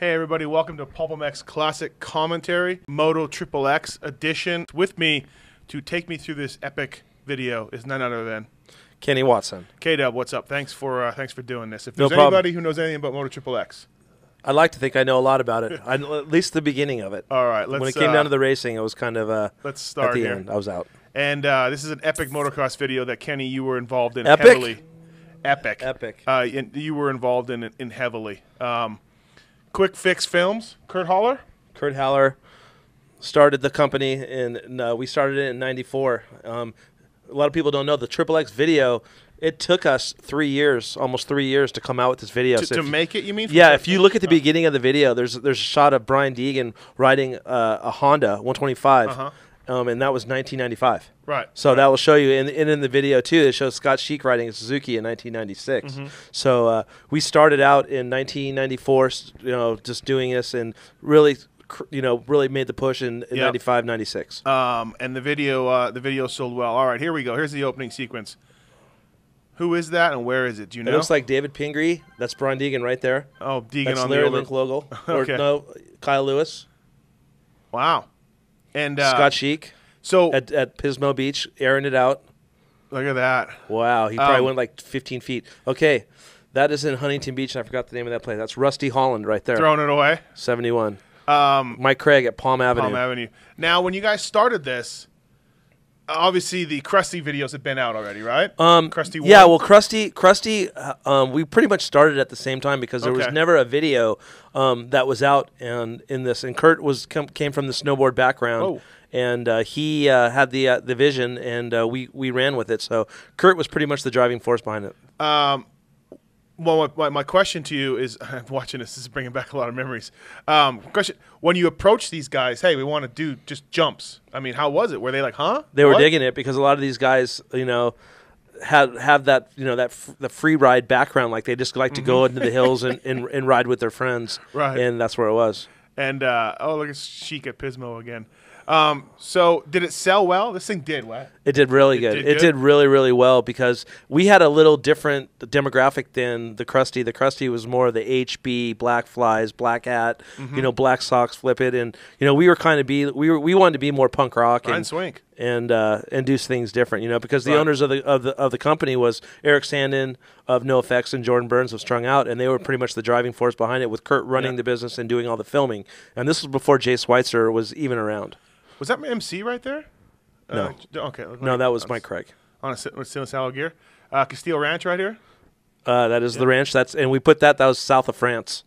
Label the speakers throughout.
Speaker 1: Hey everybody, welcome to PulpMX Classic Commentary, Moto Triple X edition. With me to take me through this epic video is none other than
Speaker 2: Kenny Watson.
Speaker 1: K Dub. What's up? Thanks for uh, thanks for doing this. If
Speaker 2: No
Speaker 1: there's
Speaker 2: problem.
Speaker 1: anybody who knows anything about Moto Triple X,
Speaker 2: I'd like to think I know a lot about it. I, at least the beginning of it.
Speaker 1: all right, let's
Speaker 2: when it came
Speaker 1: uh,
Speaker 2: down to the racing, it was kind of uh,
Speaker 1: let's
Speaker 2: at
Speaker 1: start
Speaker 2: the
Speaker 1: here.
Speaker 2: end. I was out.
Speaker 1: And uh, this is an epic motocross video that Kenny you were involved in
Speaker 2: Epic?
Speaker 1: heavily. Epic.
Speaker 2: Epic.
Speaker 1: Uh, and you were involved in it in heavily. Um, Quick Fix Films, Kurt Holler.
Speaker 2: Kurt Haller started the company, and uh, we started it in '94. Um, a lot of people don't know the Triple X video. It took us three years, almost three years, to come out with this video.
Speaker 1: To,
Speaker 2: So
Speaker 1: to
Speaker 2: if
Speaker 1: make it, you mean?
Speaker 2: Yeah, if you look at the beginning of the video, there's there's a shot of Brian Deegan riding uh, a Honda 125,
Speaker 1: Uh-huh.
Speaker 2: um, and that was 1995.
Speaker 1: Right.
Speaker 2: So that will show you, and, and in the video too, it shows Scott Sheak riding a Suzuki in 1996.
Speaker 1: Mm-hmm.
Speaker 2: So uh, we started out in 1994, you know, just doing this, and really, you know, really made the push in, in
Speaker 1: Yep.
Speaker 2: 95, 96.
Speaker 1: Um, and the video, uh, the video sold well. All right, here we go. Here's the opening sequence. Who is that, and where is it? Do you know?
Speaker 2: It looks like David Pingree. That's Brian Deegan right there.
Speaker 1: oh, Deegan
Speaker 2: That's
Speaker 1: on
Speaker 2: Larry
Speaker 1: the over.
Speaker 2: Linkogle.
Speaker 1: Okay.
Speaker 2: Or no, Kyle Lewis,
Speaker 1: Wow. And uh,
Speaker 2: Scott Sheak
Speaker 1: So
Speaker 2: at, at Pismo Beach, airing it out.
Speaker 1: look at that.
Speaker 2: Wow, he probably
Speaker 1: Um,
Speaker 2: went like 15 feet. Okay, that is in Huntington Beach, and I forgot the name of that place. That's Rusty Holland right there,
Speaker 1: Throwing it away.
Speaker 2: 71.
Speaker 1: Um,
Speaker 2: Mike Craig at Palm Avenue.
Speaker 1: Palm Avenue. Now, when you guys started this, obviously the Crusty videos had been out already, right?
Speaker 2: Um,
Speaker 1: Crusty.
Speaker 2: yeah, well, Crusty, Crusty, uh, um, we pretty much started at the same time because there was never a video um, that was out and in this. And Kurt was com- came from the snowboard background,
Speaker 1: Oh.
Speaker 2: And uh, he uh, had the uh, the vision, and uh, we we ran with it. So Kurt was pretty much the driving force behind it.
Speaker 1: Um, well, my, my, my question to you is: I'm watching this. This is bringing back a lot of memories. Um, question: When you approach these guys, hey, we want to do just jumps. I mean, how was it? Were they like, huh?
Speaker 2: They were
Speaker 1: What?
Speaker 2: digging it because a lot of these guys, you know, have have that you know that f- the free ride background. Like they just like to go into the hills and, and, and ride with their friends.
Speaker 1: Mm-hmm. Right.
Speaker 2: And that's where it was.
Speaker 1: And uh, oh, look at Sheak at Pismo again. Um, so did it sell well? This thing did. What?
Speaker 2: It did really
Speaker 1: It
Speaker 2: good.
Speaker 1: did
Speaker 2: it
Speaker 1: good?
Speaker 2: did really really well because we had a little different demographic than the Crusty. The Crusty was more of the HB, Black Flys, black hat,
Speaker 1: Mm-hmm.
Speaker 2: you know, black socks, flip it, and you know we were kind of be we were we wanted to be more punk rock and
Speaker 1: Swink.
Speaker 2: and uh, and do things different, you know, because the
Speaker 1: Right.
Speaker 2: owners of the of the of the company was Eric Sandin of NoFX and Jordan Burns of Strung Out, and they were pretty much the driving force behind it, with Kurt running
Speaker 1: Yeah.
Speaker 2: the business and doing all the filming. And this was before Jay Schweitzer was even around.
Speaker 1: Was that my MC right there?
Speaker 2: No.
Speaker 1: Uh, okay.
Speaker 2: No, that was Mike Craig.
Speaker 1: On a si- with stainless steel gear. Uh, Castile Ranch right here.
Speaker 2: Uh, that is the ranch. That's and we put that. That was south of France.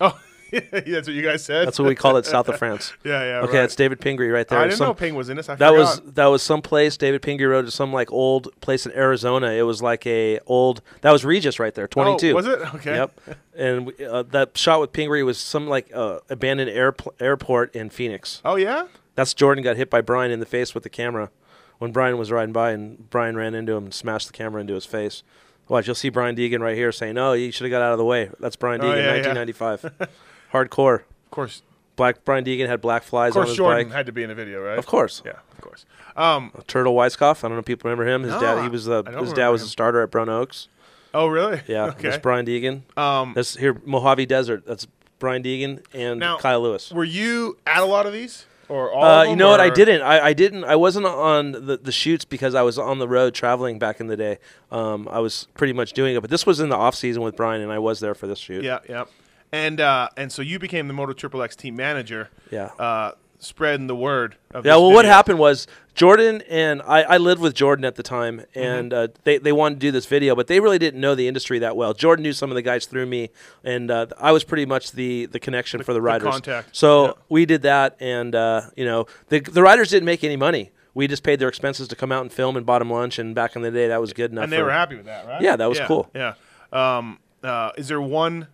Speaker 1: Oh, yeah, that's what you guys said.
Speaker 2: That's what we call it, south of France.
Speaker 1: yeah, yeah.
Speaker 2: Okay,
Speaker 1: right.
Speaker 2: that's David Pingree right there.
Speaker 1: I didn't
Speaker 2: Some-
Speaker 1: know Ping was in this. I
Speaker 2: that was that was some place David Pingree rode to some like old place in Arizona. It was like a old that was Regis right there, twenty two.
Speaker 1: Oh, was it? Okay.
Speaker 2: Yep. And we, uh, that shot with Pingree was some like uh, abandoned airpl- airport in Phoenix.
Speaker 1: Oh yeah.
Speaker 2: That's Jordan got hit by Brian in the face with the camera when Brian was riding by, and Brian ran into him and smashed the camera into his face. Watch, you'll see Brian Deegan right here saying, "No, you should have got out of the way." That's Brian
Speaker 1: Oh,
Speaker 2: Deegan,
Speaker 1: yeah, yeah.
Speaker 2: 1995, hardcore.
Speaker 1: Of course.
Speaker 2: Black Brian Deegan had Black Flys
Speaker 1: Of
Speaker 2: on
Speaker 1: course,
Speaker 2: his
Speaker 1: Jordan
Speaker 2: bike.
Speaker 1: had to be in the video, right?
Speaker 2: Of course,
Speaker 1: Yeah, of course. Um.
Speaker 2: Turtle Weiskopf. I don't know if people remember him. His
Speaker 1: No,
Speaker 2: dad, he was the his dad was
Speaker 1: him.
Speaker 2: a starter at Brown Oaks.
Speaker 1: Oh really?
Speaker 2: Yeah,
Speaker 1: Okay.
Speaker 2: that's Brian Deegan.
Speaker 1: Um.
Speaker 2: That's here Mojave Desert. That's Brian Deegan and
Speaker 1: Now-
Speaker 2: Kyle Lewis.
Speaker 1: Were you at a lot of these, or all?
Speaker 2: Uh, you know what? I didn't. I, I didn't. I wasn't on the, the shoots because I was on the road traveling back in the day. Um, I was pretty much doing it, but this was in the off season with Brian, and I was there for this shoot.
Speaker 1: Yeah, yeah. And uh, and so you became the Moto Triple X team manager.
Speaker 2: Yeah.
Speaker 1: Uh, spreading the word. Of
Speaker 2: Yeah, well, what happened was Jordan and I, I lived with Jordan at the time,
Speaker 1: Mm-hmm.
Speaker 2: and uh, they, they wanted to do this video, but they really didn't know the industry that well. Jordan knew some of the guys through me, and uh, I was pretty much the, the connection for the riders.
Speaker 1: contact,
Speaker 2: So
Speaker 1: yeah.
Speaker 2: we did that, and uh, you know the the riders didn't make any money. We just paid their expenses to come out and film and bought them lunch, and back in the day, that was good enough.
Speaker 1: And they
Speaker 2: for-
Speaker 1: were happy with that, right?
Speaker 2: Yeah, that was
Speaker 1: yeah,
Speaker 2: cool.
Speaker 1: Yeah. Um, uh, is there one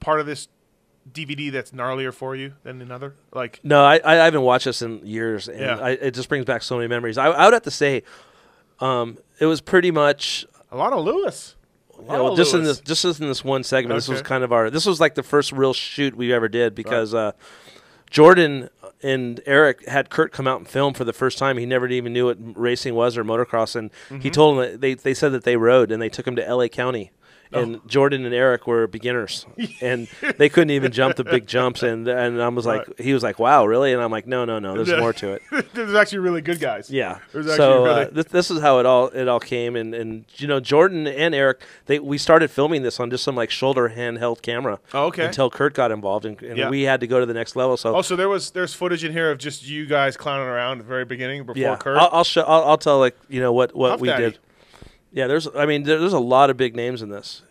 Speaker 1: part of this DVD that's gnarlier for you than another? Like,
Speaker 2: No, I, I haven't watched this in years, and
Speaker 1: Yeah.
Speaker 2: I, it just brings back so many memories. I, I would have to say, um, it was pretty much
Speaker 1: a lot of Lewis.
Speaker 2: Yeah, well,
Speaker 1: of
Speaker 2: just in
Speaker 1: Lewis.
Speaker 2: this, just in this one segment, this was kind of our. This was like the first real shoot we ever did because uh, Jordan and Eric had Kurt come out and film for the first time. He never even knew what racing was or motocross, and
Speaker 1: Mm-hmm.
Speaker 2: he told them that they they said that they rode and they took him to L.A. County and Jordan and Eric were beginners, and they couldn't even jump the big jumps. And and I was like,
Speaker 1: Right.
Speaker 2: he was like, "Wow, really?" And I'm like, "No, no, no. There's more to it."
Speaker 1: There's actually really good guys.
Speaker 2: Yeah. So
Speaker 1: really-
Speaker 2: uh, th- this is how it all it all came, and and you know Jordan and Eric, they we started filming this on just some like shoulder handheld camera.
Speaker 1: Oh, okay.
Speaker 2: Until Kurt got involved, and, and
Speaker 1: Yeah.
Speaker 2: we had to go to the next level. So
Speaker 1: Oh, so there was there's footage in here of just you guys clowning around at the very beginning before
Speaker 2: yeah,
Speaker 1: Kurt.
Speaker 2: I'll, I'll show. I'll, I'll tell like you know what what
Speaker 1: Puff
Speaker 2: we
Speaker 1: Daddy.
Speaker 2: did. Yeah, there's. I mean, there, there's a lot of big names in this.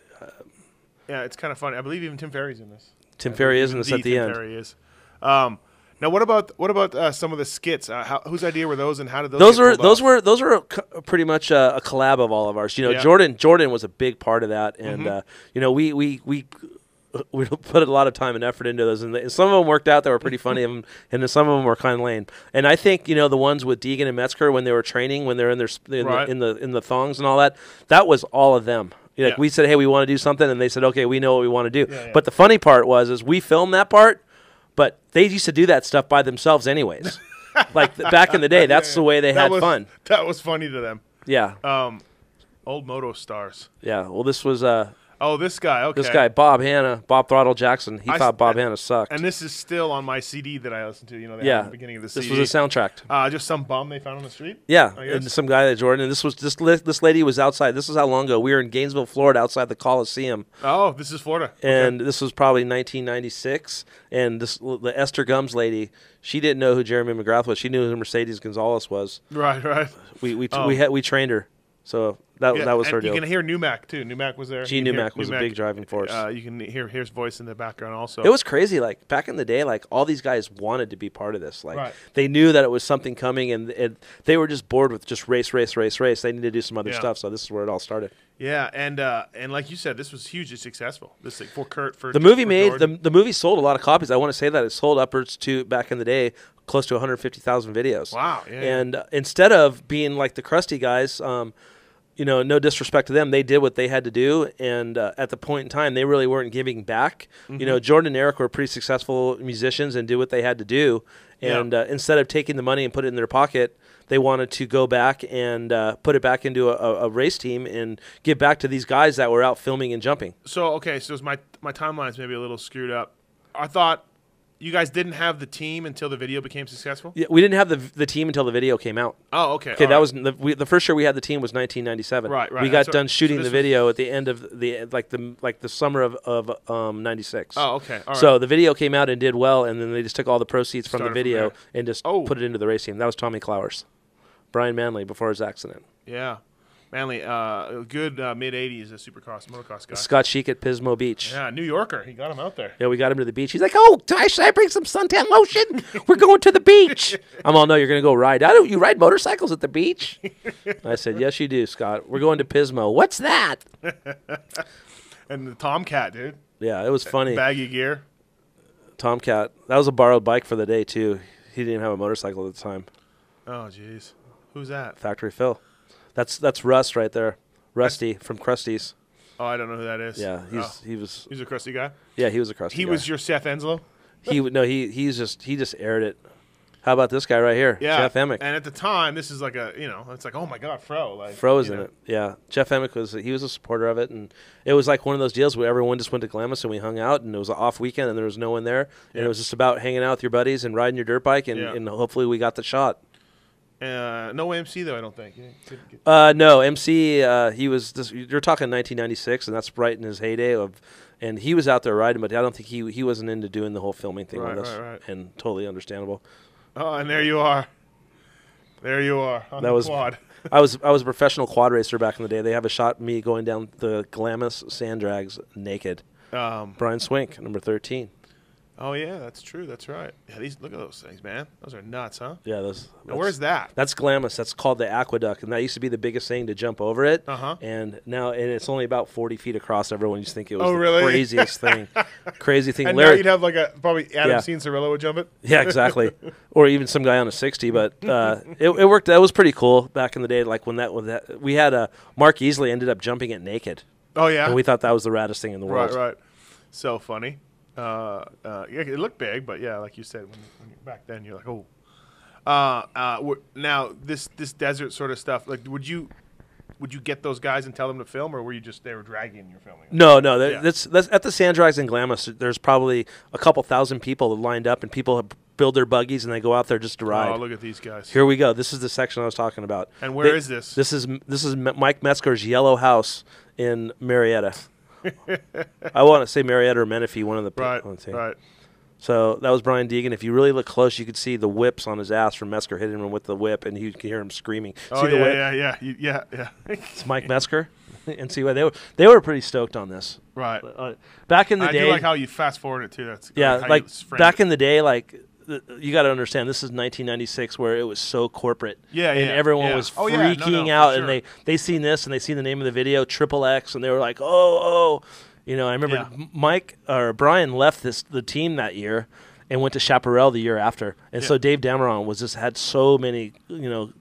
Speaker 1: yeah, it's kind of funny. I believe even Tim Ferry's in this.
Speaker 2: Tim
Speaker 1: I
Speaker 2: Ferry is in this
Speaker 1: the
Speaker 2: at the
Speaker 1: Tim
Speaker 2: end.
Speaker 1: Ferry is. Um, now, what about what about uh, some of the skits? Uh, how, whose idea were those, and how did those?
Speaker 2: Those were those
Speaker 1: off?
Speaker 2: were those were co- pretty much a, a collab of all of ours. You know,
Speaker 1: Yeah.
Speaker 2: Jordan Jordan was a big part of that, and
Speaker 1: Mhm.
Speaker 2: uh, you know we we we. We put a lot of time and effort into those, and the- some of them worked out. That were pretty funny, and and then some of them were kind of lame. And I think you know the ones with Deegan and Metzger when they were training, when they're in their in,
Speaker 1: Right.
Speaker 2: the, in the in the thongs and all that, that was all of them. Like
Speaker 1: Yeah.
Speaker 2: we said, hey, we want to do something, and they said, okay, we know what we want to do.
Speaker 1: Yeah, yeah.
Speaker 2: But the funny part was, is we filmed that part, but they used to do that stuff by themselves, anyways. like th- back in the day, that's the way they
Speaker 1: That
Speaker 2: had
Speaker 1: was,
Speaker 2: fun.
Speaker 1: That was funny to them.
Speaker 2: Yeah,
Speaker 1: Um, old moto stars.
Speaker 2: yeah. Well, this was uh,
Speaker 1: Oh, this guy. Okay.
Speaker 2: this guy Bob Hannah, Bob Throttle Jackson. He
Speaker 1: I
Speaker 2: thought Bob Hannah sucked.
Speaker 1: And this is still on my CD that I listened to. You know,
Speaker 2: yeah,
Speaker 1: at the beginning of the
Speaker 2: this
Speaker 1: CD.
Speaker 2: was a soundtrack.
Speaker 1: uh, just some bum they found on the street.
Speaker 2: Yeah, and some guy that Jordan. And this was this this lady was outside. This is how long ago we were in Gainesville, Florida, outside the Coliseum,
Speaker 1: Oh, this is Florida. Okay.
Speaker 2: and this was probably 1996. And this the Esther Gums lady, she didn't know who Jeremy McGrath was. She knew who Mercedes Gonzalez was.
Speaker 1: right, right.
Speaker 2: We we
Speaker 1: Oh.
Speaker 2: we had we trained her, so that
Speaker 1: Yeah,
Speaker 2: that was
Speaker 1: and
Speaker 2: her
Speaker 1: You
Speaker 2: deal.
Speaker 1: can hear Numac too. Numac was there.
Speaker 2: G.
Speaker 1: You
Speaker 2: Numac was a big driving force.
Speaker 1: Uh, you can hear his voice in the background also.
Speaker 2: It was crazy. Like back in the day, like all these guys wanted to be part of this. Like
Speaker 1: Right.
Speaker 2: they knew that it was something coming, and it, they were just bored with just race, race, race, race. They needed to do some other
Speaker 1: Yeah.
Speaker 2: stuff. So this is where it all started.
Speaker 1: yeah, and uh, and like you said, this was hugely successful. This thing for Kurt for
Speaker 2: The movie
Speaker 1: for
Speaker 2: made the, the movie sold a lot of copies. I want to say that it sold upwards to back in the day close to 150,000 videos.
Speaker 1: Wow, yeah.
Speaker 2: And uh, instead of being like the crusty guys, um, you know, no disrespect to them, they did what they had to do, and uh, at the point in time, they really weren't giving back.
Speaker 1: Mm-hmm.
Speaker 2: You know, Jordan and Eric were pretty successful musicians and did what they had to do,
Speaker 1: Yeah.
Speaker 2: and uh, instead of taking the money and put it in their pocket. They wanted to go back and uh, put it back into a, a, a race team and give back to these guys that were out filming and jumping.
Speaker 1: So okay, so my my timeline's maybe a little screwed up. I thought you guys didn't have the team until the video became successful.
Speaker 2: Yeah, we didn't have the the team until the video came out.
Speaker 1: Oh, okay.
Speaker 2: Okay, that
Speaker 1: right.
Speaker 2: was the, we, the first year we had the team was 1997.
Speaker 1: Right, right.
Speaker 2: We got
Speaker 1: So-
Speaker 2: done shooting
Speaker 1: this
Speaker 2: the video at the end of the like the like the summer of of um 96.
Speaker 1: Oh, okay. All right.
Speaker 2: So the video came out and did well, and then they just took all the proceeds from
Speaker 1: Started
Speaker 2: the video
Speaker 1: there.
Speaker 2: and just
Speaker 1: Oh.
Speaker 2: put it into the race team. That was Tommy Clowers, Brian Manley before his accident,
Speaker 1: yeah, Manly, uh, good uh, mid '80s a supercross motocross guy.
Speaker 2: Scott Sheak at Pismo Beach.
Speaker 1: Yeah, New Yorker. He got him out there.
Speaker 2: Yeah, we got him to the beach. He's like, "Oh, I, should I bring some suntan lotion? We're going to the beach." I'm all, "No, you're going to go ride. I don't. You ride motorcycles at the beach?" I said, "Yes, you do, Scott. We're going to Pismo. What's that?"
Speaker 1: And the Tomcat, dude.
Speaker 2: Yeah, it was funny.
Speaker 1: Baggy gear.
Speaker 2: Tomcat. That was a borrowed bike for the day too. He didn't have a motorcycle at the time.
Speaker 1: Oh, jeez. Who's that?
Speaker 2: Factory Phil. That's that's Rust right there. Rusty from Crusty's.
Speaker 1: Oh, I don't know who that is.
Speaker 2: Yeah, he's
Speaker 1: Oh,
Speaker 2: he was
Speaker 1: he's a crusty guy.
Speaker 2: yeah he was a Crusty.
Speaker 1: He
Speaker 2: guy.
Speaker 1: was your Seth Enslow.
Speaker 2: he would no he he's just he just aired it. How about this guy right here?
Speaker 1: Yeah,
Speaker 2: Jeff Emig.
Speaker 1: And at the time, this is like a you know, it's like oh my god, Fro. Like
Speaker 2: Fro was
Speaker 1: you
Speaker 2: in
Speaker 1: know.
Speaker 2: it. Yeah, Jeff Emig was he was a supporter of it, and it was like one of those deals where everyone just went to Glamis and we hung out, and it was an off weekend and there was no one there, and it was just about hanging out with your buddies and riding your dirt bike, and,
Speaker 1: Yeah.
Speaker 2: and hopefully we got the shot.
Speaker 1: Uh, no MC though, I don't think. You didn't get-
Speaker 2: Uh, no, MC. Uh, he was. This, you're talking 1996, and that's right in his heyday of, and he was out there riding, but I don't think he he wasn't into doing the whole filming thing
Speaker 1: Right,
Speaker 2: with us,
Speaker 1: right, right.
Speaker 2: and totally understandable.
Speaker 1: Oh, and there you are. There you are on
Speaker 2: That
Speaker 1: the
Speaker 2: was-
Speaker 1: quad.
Speaker 2: I was I was a professional quad racer back in the day. They have a shot of me going down the Glamis sand drags naked.
Speaker 1: Um,
Speaker 2: Brian Swink, number 13.
Speaker 1: Oh yeah, that's true. That's right. Yeah, these look at those things, man. Those are nuts, huh?
Speaker 2: Yeah, those.
Speaker 1: Now, where's that?
Speaker 2: That's Glamis. That's called the aqueduct, and that used to be the biggest thing to jump over it.
Speaker 1: Uh-huh.
Speaker 2: And now, and it's only about 40 feet across. Everyone used to think it was
Speaker 1: Oh,
Speaker 2: the
Speaker 1: really?
Speaker 2: craziest thing, crazy thing.
Speaker 1: And now
Speaker 2: Larry,
Speaker 1: you'd have like a probably Adam
Speaker 2: Yeah.
Speaker 1: Would jump it.
Speaker 2: Yeah, exactly. or even some guy on a sixty. But uh, it, it worked. That was pretty cool back in the day. Like when that when that we had a Mark Easley ended up jumping it naked,
Speaker 1: Oh yeah.
Speaker 2: and we thought that was the raddest thing in the world.
Speaker 1: right, right. So funny. Uh, uh, yeah, it looked big, but yeah, like you said, when, when you, back then you're like, oh. Uh, uh, now this this desert sort of stuff. Like, would you would you get those guys and tell them to film, or were you just they were dragging you filming?
Speaker 2: No, no. That,
Speaker 1: Yeah.
Speaker 2: That's that's at the Sand Drags in Glamis. There's probably a couple thousand people lined up, and people have build their buggies and they go out there just to ride.
Speaker 1: Oh, look at these guys.
Speaker 2: Here we go. This is the section I was talking about.
Speaker 1: And where
Speaker 2: They-
Speaker 1: is this?
Speaker 2: This is this is M- Mike Metzger's yellow house in Murrieta. I want to say Murrieta or Menifee, one of the
Speaker 1: right,
Speaker 2: let's see.
Speaker 1: right.
Speaker 2: So that was Brian Deegan. If you really look close, you could see the whips on his ass from Metzger hitting him with the whip, and you can hear him screaming.
Speaker 1: Oh
Speaker 2: see the
Speaker 1: yeah,
Speaker 2: whip?
Speaker 1: yeah, yeah, You- yeah, yeah.
Speaker 2: It's Mike Metzger, and see why they were they were pretty stoked on this.
Speaker 1: right.
Speaker 2: Uh, back in the
Speaker 1: I
Speaker 2: day,
Speaker 1: do like how you fast forward it too. That's
Speaker 2: yeah,
Speaker 1: how
Speaker 2: like back
Speaker 1: it.
Speaker 2: in the day, like you got to understand, this is 1996, where it was so corporate.
Speaker 1: Yeah,
Speaker 2: and
Speaker 1: yeah,
Speaker 2: everyone
Speaker 1: yeah.
Speaker 2: was
Speaker 1: Oh, yeah, no,
Speaker 2: freaking
Speaker 1: no,
Speaker 2: out,
Speaker 1: sure.
Speaker 2: and they they seen this and they seen the name of the video, Triple X, and they were like, oh, oh, you know. I remember
Speaker 1: Yeah.
Speaker 2: Mike or Brian left this the team that year and went to Chaparral the year after, and so Dave Dameron was just had so many, you know,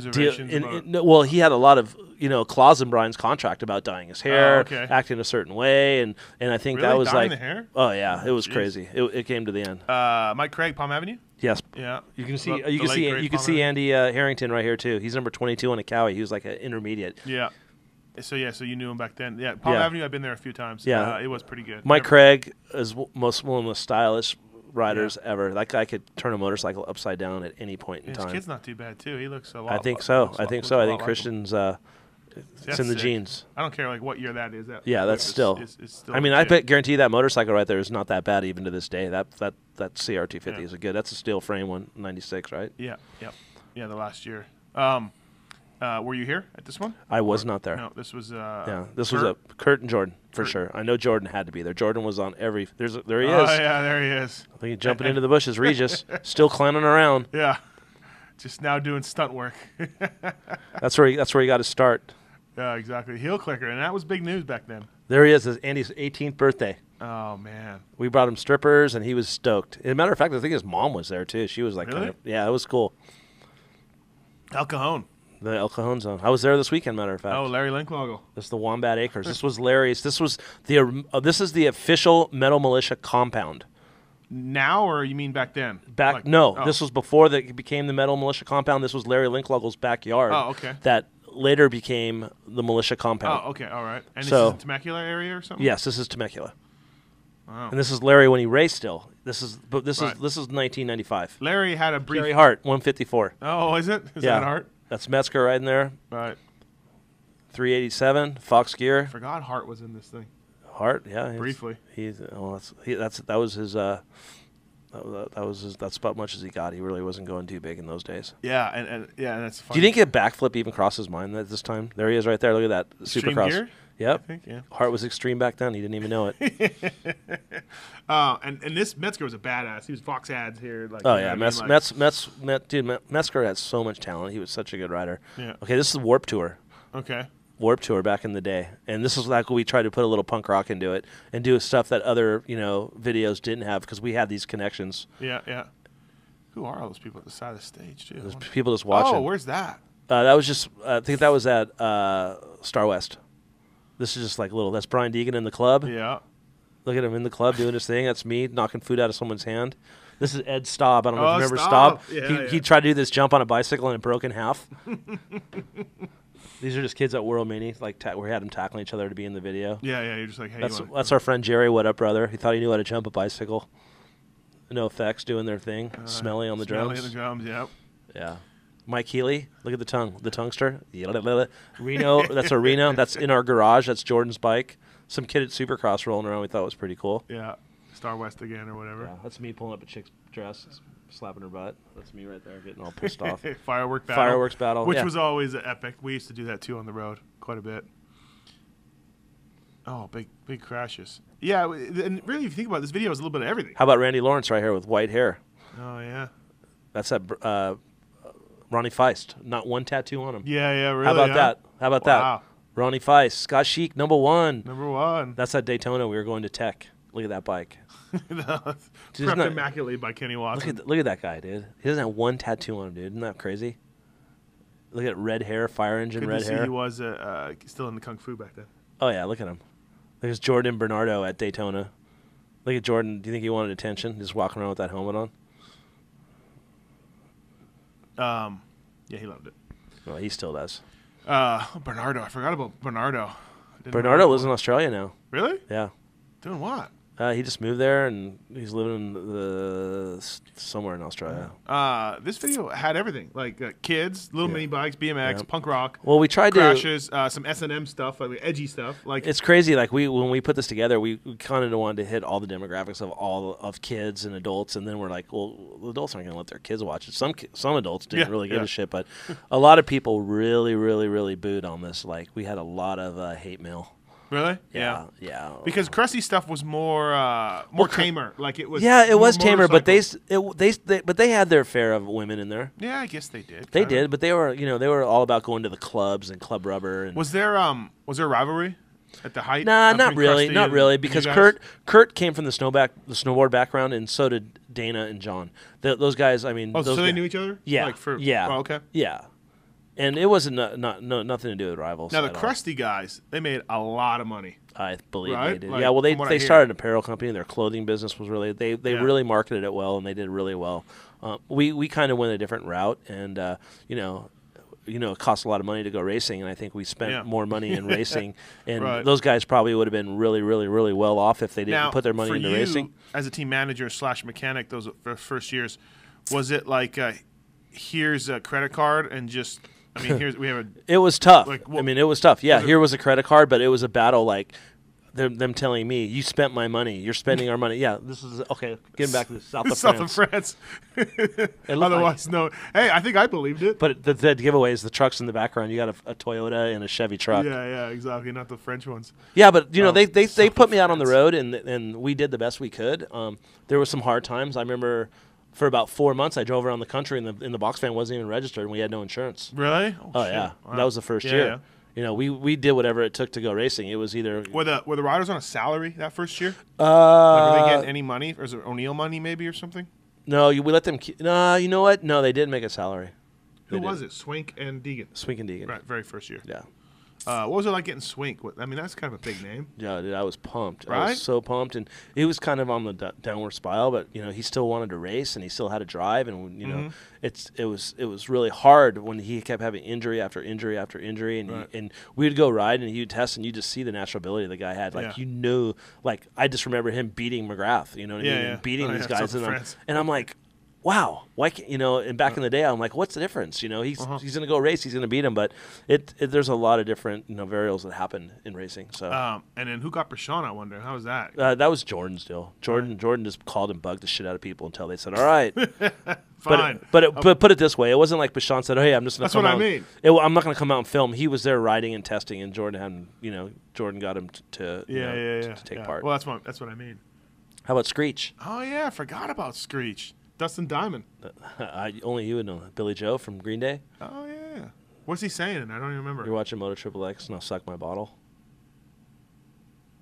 Speaker 2: deal, and, and- no, well, he had a lot of you know clause in Brian's contract about dyeing his hair,
Speaker 1: Oh, okay.
Speaker 2: acting a certain way, and and I think that was
Speaker 1: Dyeing
Speaker 2: like,
Speaker 1: the hair?
Speaker 2: oh yeah, it was
Speaker 1: Jeez.
Speaker 2: crazy. It, it came to the end.
Speaker 1: uh, Mike Craig, Palm Avenue.
Speaker 2: Yes,
Speaker 1: Yeah,
Speaker 2: you can see
Speaker 1: The-
Speaker 2: you can see you can see Andy uh, Harrington right here too. He's number 22 on a Cowie. He was like an intermediate.
Speaker 1: Yeah. So yeah, so you knew him back then. Yeah, Palm
Speaker 2: Yeah.
Speaker 1: Avenue. I've been there a few times.
Speaker 2: Yeah.
Speaker 1: uh, it was pretty good.
Speaker 2: Mike Craig is w- most one of the most stylish riders ever. That guy could turn a motorcycle upside down at any point in
Speaker 1: His
Speaker 2: time.
Speaker 1: kid's not too bad too. He looks a lot.
Speaker 2: I think so. I think so. I think
Speaker 1: like.
Speaker 2: Christian's uh, it's
Speaker 1: That's
Speaker 2: in the
Speaker 1: sick.
Speaker 2: genes.
Speaker 1: I don't care like what year that is. That
Speaker 2: Yeah, that's
Speaker 1: is-
Speaker 2: still-
Speaker 1: is- is still
Speaker 2: I mean, I bet guarantee that motorcycle right there is not that bad even to this day. That that that CR250
Speaker 1: Yeah.
Speaker 2: is a good. That's a steel frame one, 96, right?
Speaker 1: Yeah, yeah, yeah. The last year. Um, uh, were you here at this one?
Speaker 2: I was not there.
Speaker 1: No, this was. Uh,
Speaker 2: Yeah, this was a Kurt and Jordan for
Speaker 1: Kurt.
Speaker 2: sure. I know Jordan had to be there. Jordan was on every. There's a, there he
Speaker 1: Oh
Speaker 2: is.
Speaker 1: yeah, there he is.
Speaker 2: I think he's jumping into the bushes. Regis still climbing around.
Speaker 1: Yeah, just now doing stunt work.
Speaker 2: That's where he, that's where he got his start.
Speaker 1: yeah, exactly. Heel clicker, and that was big news back then.
Speaker 2: There he is. It's Andy's 18th birthday.
Speaker 1: Oh man.
Speaker 2: We brought him strippers, and he was stoked. As a matter of fact, I think his mom was there too. She was like,
Speaker 1: Really?
Speaker 2: kind of, yeah, it was cool.
Speaker 1: El Cajon.
Speaker 2: The El Cajon zone. I was there this weekend. Matter of fact,
Speaker 1: Oh, Larry Linkogle.
Speaker 2: this is the Wombat Acres. This was Larry's. This was the uh, this is the official Metal Militia compound.
Speaker 1: Now, or you mean back then?
Speaker 2: Back
Speaker 1: Like-
Speaker 2: no,
Speaker 1: oh.
Speaker 2: this was before that it became the Metal Militia compound. This was Larry Linkogle's backyard.
Speaker 1: Oh, okay.
Speaker 2: That later became the militia compound.
Speaker 1: Oh, okay, all right. And
Speaker 2: So-
Speaker 1: this is Temecula area or something?
Speaker 2: Yes, this is Temecula,
Speaker 1: Wow.
Speaker 2: and this is Larry when he raced. Still, this is but this
Speaker 1: Right.
Speaker 2: is this is 1995.
Speaker 1: Larry had a brief.
Speaker 2: Gary Hart, 154.
Speaker 1: Oh, is it? Is
Speaker 2: Yeah.
Speaker 1: that Hart?
Speaker 2: That's Metzger right in there.
Speaker 1: Right.
Speaker 2: 387 Fox gear.
Speaker 1: Forgot Hart was in this thing.
Speaker 2: Hart, yeah, he's-
Speaker 1: Briefly.
Speaker 2: He's well, that's he, that's that was his. Uh, that, was- that was his, that's about much as he got. He really wasn't going too big in those days.
Speaker 1: Yeah, and, and yeah, and that's
Speaker 2: Do you think a backflip even crossed his mind at this time? There he is, right there. Look at that supercross.
Speaker 1: gear?
Speaker 2: Yep.
Speaker 1: think, yeah.
Speaker 2: Hart was extreme back then. He didn't even know it.
Speaker 1: Uh, and and this Metzger was a badass. He was Fox ads here. Like,
Speaker 2: Oh yeah,
Speaker 1: I
Speaker 2: Metz,
Speaker 1: mean? Like-
Speaker 2: Metz, Metz, Metz, dude, Metzger had so much talent. He was such a good rider.
Speaker 1: Yeah.
Speaker 2: Okay, this is Warp Tour.
Speaker 1: Okay.
Speaker 2: Warp Tour back in the day, and this is like we tried to put a little punk rock into it and do stuff that other you know videos didn't have because we had these connections.
Speaker 1: Yeah, yeah. Who are all those people at the side of the stage too?
Speaker 2: There's people just watching.
Speaker 1: Oh, where's that?
Speaker 2: Uh, that was just I think that was at uh, Star West. This is just like little. That's Brian Deegan in the club.
Speaker 1: Yeah.
Speaker 2: Look at him in the club doing his thing. That's me knocking food out of someone's hand. This is Ed Staub. I don't know
Speaker 1: Oh,
Speaker 2: if you remember
Speaker 1: Staub.
Speaker 2: Staub.
Speaker 1: Yeah,
Speaker 2: he,
Speaker 1: yeah.
Speaker 2: he tried to do this jump on a bicycle and it broke in half. These are just kids at World Mini, like ta- we had them tackling each other to be in the video.
Speaker 1: Yeah, yeah. You're just like, hey,
Speaker 2: That's that's our friend Jerry. What up, brother? He thought he knew how to jump a bicycle. NoFX, doing their thing.
Speaker 1: uh,
Speaker 2: Smelly on the
Speaker 1: Smelly
Speaker 2: drums.
Speaker 1: on the drums. Yep.
Speaker 2: Yeah. Mike Healy, look at the tongue, the tungster. Reno, that's a Reno. That's in our garage. That's Jordan's bike. Some kid at Supercross rolling around. We thought was pretty cool.
Speaker 1: Yeah. Star West again or whatever.
Speaker 2: Yeah, that's me pulling up a chick's dress, slapping her butt. That's me right there, getting all pissed off.
Speaker 1: Firework battle.
Speaker 2: Fireworks battle,
Speaker 1: Which
Speaker 2: yeah.
Speaker 1: was always epic. We used to do that too on the road quite a bit. Oh, big big crashes. Yeah, and really, if you think about it, this video is a little bit of everything.
Speaker 2: How about Randy Lawrence right here with white hair?
Speaker 1: Oh yeah.
Speaker 2: That's that uh, Ronnie Feist. Not one tattoo on him.
Speaker 1: Yeah, yeah. Really?
Speaker 2: How about
Speaker 1: huh?
Speaker 2: that? How about
Speaker 1: Wow.
Speaker 2: that? Ronnie Feist, Scott Sheak, number one.
Speaker 1: Number one.
Speaker 2: That's at Daytona. We were going to Tech. Look at that bike.
Speaker 1: No, Prepped
Speaker 2: isn't
Speaker 1: immaculately by Kenny
Speaker 2: Look at look at that guy, dude. He doesn't have one tattoo on him, dude. Isn't that crazy? Look at red hair, fire engine,
Speaker 1: Good
Speaker 2: red
Speaker 1: to see
Speaker 2: hair.
Speaker 1: he was uh, uh, still in the kung fu back then.
Speaker 2: Oh yeah, look at him. There's Jordan Bernardo at Daytona. Look at Jordan. Do you think he wanted attention? Just walking around with that helmet on.
Speaker 1: Um, yeah, he loved it.
Speaker 2: Well, he still does.
Speaker 1: Uh, Bernardo. I forgot about Bernardo. Didn't
Speaker 2: Bernardo lives in. Australia now.
Speaker 1: Really?
Speaker 2: Yeah.
Speaker 1: Doing what?
Speaker 2: Uh, he just moved there and he's living in the somewhere in Australia.
Speaker 1: Uh, this video had everything like uh, kids, little
Speaker 2: Yeah.
Speaker 1: mini bikes, BMX,
Speaker 2: Yeah.
Speaker 1: punk rock,
Speaker 2: Well, we tried to.
Speaker 1: crashes, uh, some S and M stuff, like edgy stuff. Like
Speaker 2: It's crazy. Like we when we put this together, we, we kind of wanted to hit all the demographics of all of kids and adults, and then we're like, well, the adults aren't going to let their kids watch it. Some some adults didn't
Speaker 1: Yeah,
Speaker 2: really give a shit, but a lot of people really, really, really booed on this. Like we had a lot of uh, hate mail.
Speaker 1: Really,
Speaker 2: Yeah, yeah.
Speaker 1: Because crusty stuff was more uh, more
Speaker 2: Well,
Speaker 1: tamer. Like it was.
Speaker 2: yeah, it was tamer, but they, s- it, they they but they had their fare of women in there.
Speaker 1: Yeah, I guess they did.
Speaker 2: They did, but they were you know they were all about going to the clubs and club rubber and.
Speaker 1: Was there um was there rivalry at the height?
Speaker 2: Nah,
Speaker 1: of
Speaker 2: not really, not really, because? Kurt Kurt came from the snowback the snowboard background, and so did Dana and John. Th those guys, I mean,
Speaker 1: Oh,
Speaker 2: those
Speaker 1: so they knew each other?
Speaker 2: Yeah,
Speaker 1: Like for
Speaker 2: yeah,
Speaker 1: Oh, okay.
Speaker 2: yeah, and it wasn't not, not no nothing to do with rivals.
Speaker 1: Now the
Speaker 2: all.
Speaker 1: crusty guys, they made a lot of money.
Speaker 2: I believe
Speaker 1: Right?
Speaker 2: they did.
Speaker 1: Like,
Speaker 2: yeah, well, they they started an apparel company, and their clothing business was really they they
Speaker 1: Yeah.
Speaker 2: really marketed it well, and they did really well. Um, we we kind of went a different route, and uh, you know. You know, it costs a lot of money to go racing, and I think we spent
Speaker 1: Yeah.
Speaker 2: more money in racing. And
Speaker 1: Right.
Speaker 2: those guys probably would have been really, really, really well off if they didn't
Speaker 1: now,
Speaker 2: put their money into
Speaker 1: you,
Speaker 2: racing.
Speaker 1: as a team manager slash mechanic, those first years, was it like uh, here's a credit card and just I mean here's we have a
Speaker 2: It was tough.
Speaker 1: Like,
Speaker 2: I mean, it was tough. Yeah, here was a credit card, but it was a battle. Like them, them telling me, "You spent my money. You're spending our money." Yeah, this is okay. Getting back to the south of France.
Speaker 1: South
Speaker 2: France.
Speaker 1: of France. Otherwise, no. Hey, I think I believed it.
Speaker 2: But the, the giveaway is the trucks in the background. You got a, a Toyota and a Chevy truck.
Speaker 1: yeah, yeah, exactly. Not the French ones.
Speaker 2: Yeah, but you know
Speaker 1: Oh,
Speaker 2: they they, they put me out on the road and and we did the best we could. Um, there were some hard times. I remember for about four months I drove around the country and the and the box van wasn't even registered and we had no insurance.
Speaker 1: Really?
Speaker 2: Oh
Speaker 1: shit.
Speaker 2: yeah,
Speaker 1: Wow.
Speaker 2: that was the first
Speaker 1: Yeah,
Speaker 2: year.
Speaker 1: yeah.
Speaker 2: You know, we we did whatever it took to go racing. It was either
Speaker 1: Were the were the riders on a salary that first year?
Speaker 2: uh,
Speaker 1: Like, were they getting any money, or is it O'Neill money maybe or something?
Speaker 2: no, you, we let them. Nah, you know what? No, they did make a salary.
Speaker 1: Who
Speaker 2: They
Speaker 1: was
Speaker 2: did.
Speaker 1: it? Swink and Deegan.
Speaker 2: Swink and Deegan.
Speaker 1: Right, very first year.
Speaker 2: Yeah.
Speaker 1: Uh, what was it like getting Swink? I mean, that's kind of a big name.
Speaker 2: Yeah, dude, I was pumped. I
Speaker 1: Right?
Speaker 2: was so pumped, and he was kind of on the d- downward spiral, but you know he still wanted to race, and he still had to drive, and you know
Speaker 1: Mhm.
Speaker 2: it's it was it was really hard when he kept having injury after injury after injury, and
Speaker 1: Right.
Speaker 2: he, and we'd go ride, and he'd test, and you just see the natural ability the guy had. Like
Speaker 1: Yeah.
Speaker 2: you knew, like I just remember him beating McGrath, you know what I mean,
Speaker 1: yeah.
Speaker 2: beating
Speaker 1: Oh,
Speaker 2: these
Speaker 1: yeah,
Speaker 2: guys, and I'm, and I'm like. Wow, why can't you know? And back in the day, I'm like, what's the difference? You know, he's
Speaker 1: Uh-huh.
Speaker 2: he's gonna go race, he's gonna beat him, but it, it there's a lot of different you know variables that happen in racing. So
Speaker 1: Um, and then who got Bradshaw? I wonder. How was that?
Speaker 2: uh, that was Jordan's deal. Jordan Jordan just called and bugged the shit out of people until they said, "All right."
Speaker 1: Fine.
Speaker 2: But but, it, but put it this way, it wasn't like Bashan said, "Oh, hey, I'm just gonna
Speaker 1: That's
Speaker 2: come
Speaker 1: what I mean.
Speaker 2: It, I'm not gonna come out and film. He was there riding and testing, and Jordan had, you know, Jordan got him t- to
Speaker 1: yeah,
Speaker 2: know,
Speaker 1: yeah,
Speaker 2: to-
Speaker 1: yeah.
Speaker 2: to take
Speaker 1: yeah.
Speaker 2: part.
Speaker 1: Well, that's what that's what I mean.
Speaker 2: How about Screech?
Speaker 1: Oh yeah, I forgot about Screech. Dustin Diamond.
Speaker 2: I, only you would know. Billie Joe from Green Day.
Speaker 1: Oh yeah. What's he saying? I don't even remember.
Speaker 2: You're watching Moto Triple X, and I'll suck my bottle.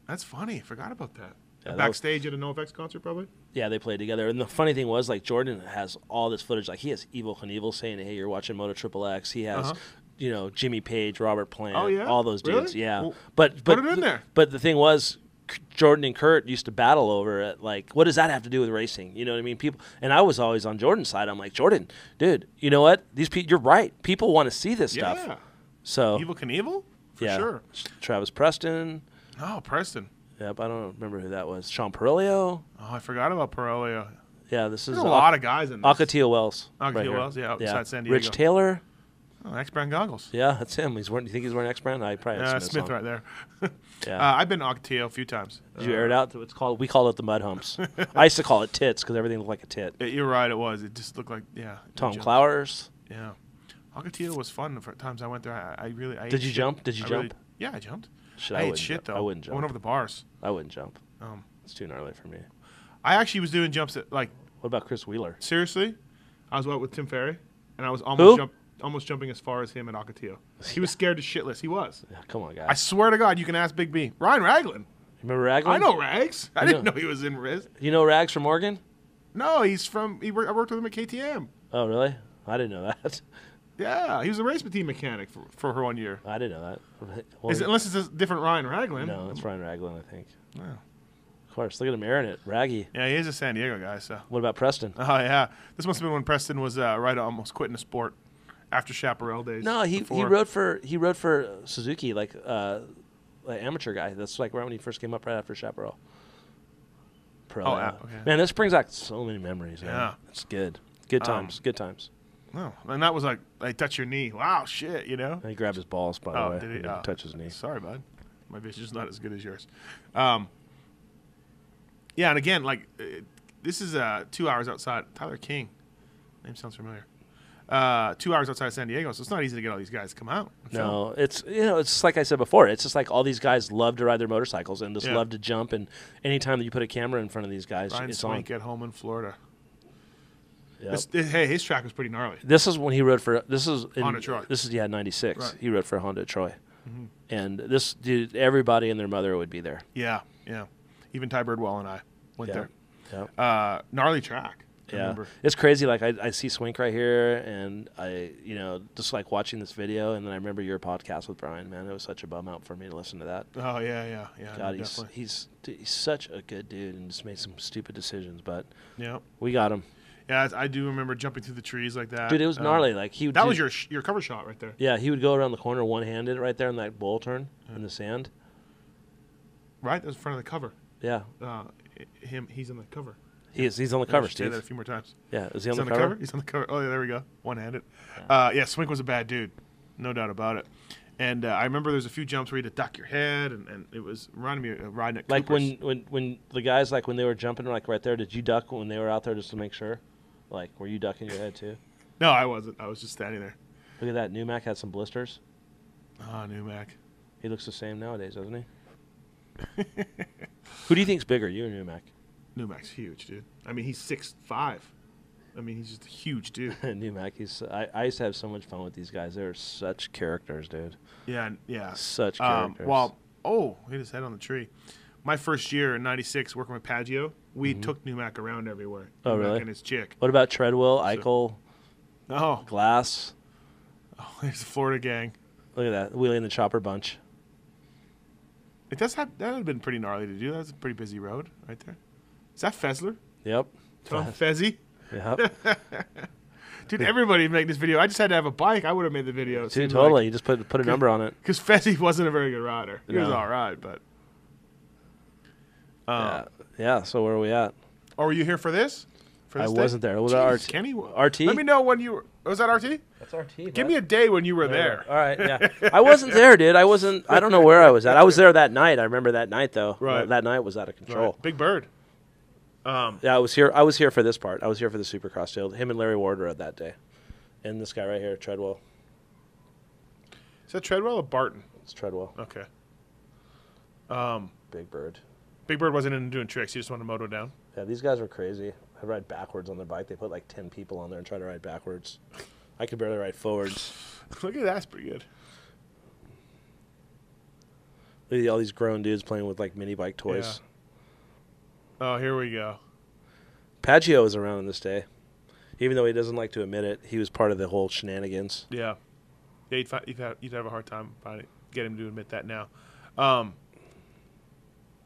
Speaker 1: That's funny. I Forgot about that.
Speaker 2: Yeah, that was-
Speaker 1: Backstage at a NoFX concert, probably.
Speaker 2: Yeah, they played together. And the funny thing was, like, Jordan has all this footage. Like, he has Evel Knievel saying, "Hey, you're watching Moto Triple X." He has,
Speaker 1: Uh-huh.
Speaker 2: you know, Jimmy Page, Robert Plant,
Speaker 1: Oh, yeah?
Speaker 2: all those dudes.
Speaker 1: Really?
Speaker 2: Yeah,
Speaker 1: Well,
Speaker 2: but but
Speaker 1: it in there.
Speaker 2: But the thing was, Jordan and Kurt used to battle over it. Like, what does that have to do with racing? You know what I mean? People, and I was always on Jordan's side. I'm like, Jordan, dude, you know what? These people, you're right. People want to see this
Speaker 1: Yeah.
Speaker 2: stuff. So
Speaker 1: Evel Knievel? For
Speaker 2: yeah,
Speaker 1: sure.
Speaker 2: Travis Preston.
Speaker 1: Oh, Preston.
Speaker 2: Yep, I don't remember who that was. Sean Perillo.
Speaker 1: Oh, I forgot about Pirelli.
Speaker 2: Yeah, this is
Speaker 1: a lot of guys in this.
Speaker 2: Ocotillo Wells.
Speaker 1: Ocotillo
Speaker 2: right.
Speaker 1: Wells, yeah, outside San Diego.
Speaker 2: Rich Taylor.
Speaker 1: Oh, X-Brand goggles.
Speaker 2: Yeah, that's him. He's wearing. You think he's wearing X brand? I probably
Speaker 1: Yeah,
Speaker 2: have
Speaker 1: Smith right there.
Speaker 2: Yeah.
Speaker 1: Uh, I've been to Ocotillo a few times.
Speaker 2: Did you air it out? It's called. We call it the mud humps. I used to call it tits because everything looked like a tit.
Speaker 1: Uh, you're right. It was. It just looked like yeah.
Speaker 2: Tom. Clowers.
Speaker 1: Yeah. Ocotillo was fun the fir- times I went there. I, I really. I
Speaker 2: Did you
Speaker 1: shit.
Speaker 2: jump? Did you
Speaker 1: I
Speaker 2: jump?
Speaker 1: really- yeah, I jumped.
Speaker 2: Shit,
Speaker 1: I, ate shit
Speaker 2: jump.
Speaker 1: though.
Speaker 2: I wouldn't jump.
Speaker 1: I went over the bars.
Speaker 2: I wouldn't jump.
Speaker 1: Um,
Speaker 2: It's too gnarly for me.
Speaker 1: I actually was doing jumps at like
Speaker 2: What about Chris Wheeler?
Speaker 1: seriously. I was out with Tim Ferry, and I was
Speaker 2: Who?
Speaker 1: almost jump, almost jumping as far as him at Ocotillo. He was scared to shitless. He was.
Speaker 2: Yeah, come on, guys.
Speaker 1: I swear to God, you can ask Big B. Ryan Raglan.
Speaker 2: Remember Raglan?
Speaker 1: I know Rags. I
Speaker 2: You
Speaker 1: didn't
Speaker 2: know.
Speaker 1: know he was in Riz.
Speaker 2: You know Rags from Oregon?
Speaker 1: No, he's from. He worked, I worked with him at KTM.
Speaker 2: Oh, really? I didn't know that.
Speaker 1: Yeah, he was a race team mechanic for, for her one year.
Speaker 2: I didn't know that. Well,
Speaker 1: Is it, unless it's a different Ryan Raglan.
Speaker 2: no, it's Ryan Raglan, I think.
Speaker 1: Yeah.
Speaker 2: Of course. Look at him airing it. Raggy.
Speaker 1: Yeah, he is a San Diego guy. So.
Speaker 2: What about Preston?
Speaker 1: Oh yeah, this must have been when Preston was uh, right almost quitting the sport, after Chaparral days.
Speaker 2: No, he, he rode for he rode for Suzuki like uh, like amateur guy. That's like right when he first came up right after Chaparral. Pro.
Speaker 1: Oh,
Speaker 2: yeah.
Speaker 1: okay.
Speaker 2: Man, this brings back so many memories. Man.
Speaker 1: Yeah.
Speaker 2: it's good. Good
Speaker 1: Um,
Speaker 2: times. good times.
Speaker 1: No, and that was like, I touch your knee. Wow, shit, you know.
Speaker 2: And he grabbed his balls by the
Speaker 1: Oh,
Speaker 2: way.
Speaker 1: did he?
Speaker 2: didn't
Speaker 1: Oh.
Speaker 2: touch his knee.
Speaker 1: Sorry, bud. My vision's not as good as yours. Um, yeah, and again, like uh, this is uh, two hours outside. Tyler King, name sounds familiar. Uh, two hours outside of San Diego, so it's not easy to get all these guys to come out.
Speaker 2: No, it's you know, it's like I said before. It's just like all these guys love to ride their motorcycles and just
Speaker 1: Yeah.
Speaker 2: love to jump. And anytime that you put a camera in front of these guys,
Speaker 1: Ryan
Speaker 2: it's
Speaker 1: Swink
Speaker 2: on.
Speaker 1: at home in Florida.
Speaker 2: Yep.
Speaker 1: This, this- hey, his track was pretty gnarly.
Speaker 2: This is when he rode for. This is in,
Speaker 1: Honda Troy.
Speaker 2: This is yeah, ninety six.
Speaker 1: Right.
Speaker 2: He rode for Honda Troy,
Speaker 1: Mhm.
Speaker 2: and this dude, everybody and their mother would be there.
Speaker 1: Yeah, yeah. Even Ty Birdwell and I went
Speaker 2: Yeah.
Speaker 1: there.
Speaker 2: Yep.
Speaker 1: Uh, gnarly track.
Speaker 2: Yeah, it's crazy. Like I, I see Swink right here, and I, you know, just like watching this video, and then I remember your podcast with Brian. Man, it was such a bum out for me to listen to that.
Speaker 1: Oh yeah, yeah, yeah.
Speaker 2: God,
Speaker 1: no,
Speaker 2: he's
Speaker 1: definitely.
Speaker 2: he's he's such a good dude, and just made some stupid decisions, but
Speaker 1: Yeah,
Speaker 2: we got him,
Speaker 1: yeah. I I do remember jumping through the trees like that.
Speaker 2: dude. It was
Speaker 1: Um,
Speaker 2: gnarly. Like he would
Speaker 1: That
Speaker 2: do-
Speaker 1: was your sh- your cover shot right there.
Speaker 2: yeah. He would go around the corner one handed right there in that bowl turn in the sand.
Speaker 1: Right, that was in front of the cover.
Speaker 2: Yeah,
Speaker 1: Uh, him, he's in the cover.
Speaker 2: He's he's on the
Speaker 1: I
Speaker 2: cover,
Speaker 1: should say that a few more times.
Speaker 2: Yeah, is he on
Speaker 1: He's
Speaker 2: the, cover?
Speaker 1: He's on the cover. Oh, yeah, there we go. One handed. Uh, yeah, Swink was a bad dude, no doubt about it. And uh, I remember there's a few jumps where you had to duck your head, and, and it was reminding me of riding at
Speaker 2: Like
Speaker 1: Cooper's.
Speaker 2: when, when when the guys like when they were jumping like right there, did you duck when they were out there just to make sure? Like, were you ducking your head too?
Speaker 1: No, I wasn't. I was just standing there.
Speaker 2: Look at that. New Mac had some blisters.
Speaker 1: Oh, new Mac.
Speaker 2: He looks the same nowadays, doesn't he? Who do you think's bigger, you or New Mac?
Speaker 1: New Mac's huge, dude. I mean, he's six five. I mean, he's just a huge dude.
Speaker 2: New Mac. He's. I, I used to have so much fun with these guys. They're such characters, dude.
Speaker 1: Yeah, yeah.
Speaker 2: Such
Speaker 1: Um,
Speaker 2: characters.
Speaker 1: well, oh, hit his head on the tree. My first year in '96, working with Paggio, we took New Mac around everywhere.
Speaker 2: Mm-hmm. Oh, really?
Speaker 1: And his chick.
Speaker 2: what about Treadwell, Eichel,
Speaker 1: Oh,
Speaker 2: Glass?
Speaker 1: oh, there's the Florida gang.
Speaker 2: Look at that. Wheelie and the Chopper bunch.
Speaker 1: It does have that would have been pretty gnarly to do. That was a pretty busy road right there. Is that Fessler?
Speaker 2: Yep.
Speaker 1: Tom Fezzi?
Speaker 2: Yep.
Speaker 1: Dude, everybody make this video. I just had to have a bike. I would have made the video.
Speaker 2: Dude, totally. You just put put a number on it.
Speaker 1: Because Fezzi wasn't a very good rider. He was
Speaker 2: No.
Speaker 1: all right, but. Um,
Speaker 2: yeah. Yeah. So where are we at?
Speaker 1: Oh, were you here for this? For
Speaker 2: I
Speaker 1: this day?
Speaker 2: wasn't there. Was
Speaker 1: Jeez,
Speaker 2: that RT?
Speaker 1: Kenny,
Speaker 2: RT?
Speaker 1: Let me know when you were. Was that RT?
Speaker 2: That's RT.
Speaker 1: Give me a day when you were there.
Speaker 2: All right, yeah. I wasn't there, dude. I wasn't. I don't know where I was at. I was there that night. I remember that night though.
Speaker 1: Right.
Speaker 2: That night was out of control.
Speaker 1: Right. Big Bird. Um,
Speaker 2: Yeah, I was here. I was here for this part. I was here for the Supercross deal. Him and Larry Ward at that day, and this guy right here, Treadwell.
Speaker 1: is that Treadwell or Barton?
Speaker 2: It's Treadwell.
Speaker 1: Okay. Um,
Speaker 2: Big Bird.
Speaker 1: Big Bird wasn't into doing tricks. He just wanted to moto down.
Speaker 2: Yeah, these guys were crazy. I ride backwards on their bike. They put like ten people on there and try to ride backwards. I could barely ride forwards.
Speaker 1: Look at that. That's pretty good.
Speaker 2: Look at all these grown dudes playing with like mini bike toys.
Speaker 1: Oh, here we go.
Speaker 2: Paggio was around on this day, even though he doesn't like to admit it. He was part of the whole shenanigans.
Speaker 1: Yeah. Yeah, you'd, fi- you'd, have, you'd have a hard time finding, get him to admit that now. Um,